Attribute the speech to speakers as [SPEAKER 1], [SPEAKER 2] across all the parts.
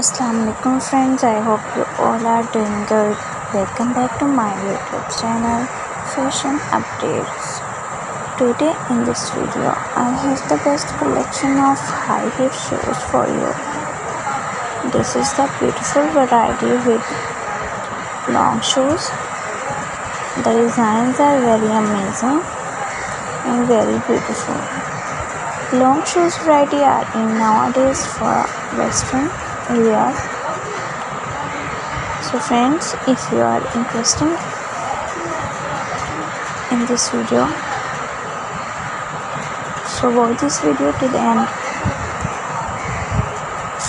[SPEAKER 1] Assalamualaikum friends. I hope you all are doing good. Welcome back to my youtube channel fashion updates. Today in this video I have the best collection of high heel shoes for you. This is the beautiful variety with long shoes. The designs are very amazing and very beautiful. Long shoes variety are in nowadays for western areas so friends if you are interested in this video so watch this video till the end.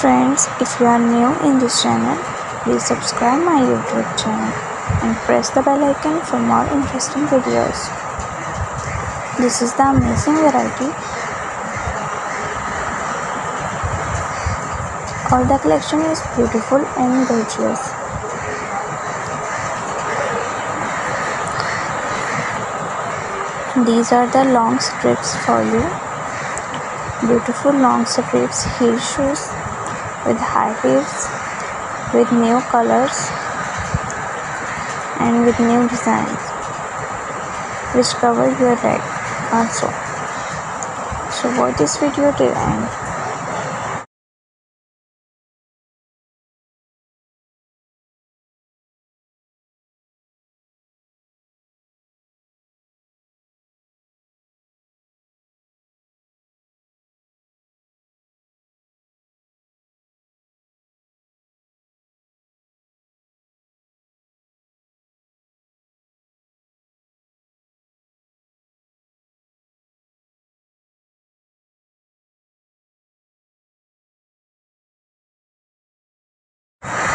[SPEAKER 1] Friends if you are new in this channel please subscribe my youtube channel and press the bell icon for more interesting videos. This is the amazing variety All the collection is beautiful and gorgeous. These are the long strips for you. Beautiful long strips heel shoes with high heels with new colors and with new designs which cover your leg also. So watch this video till end.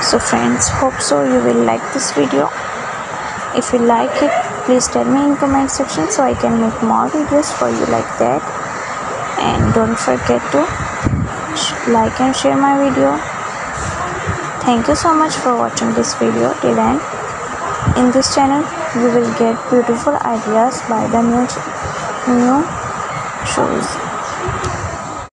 [SPEAKER 1] So friends hope so you will like this video. If you like it please tell me in comment section so i can make more videos for you like that. And don't forget to like and share my video. Thank you so much for watching this video till end. In this channel you will get beautiful ideas by the new new shoes